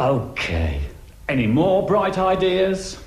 Okay. Any more bright ideas?